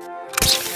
Música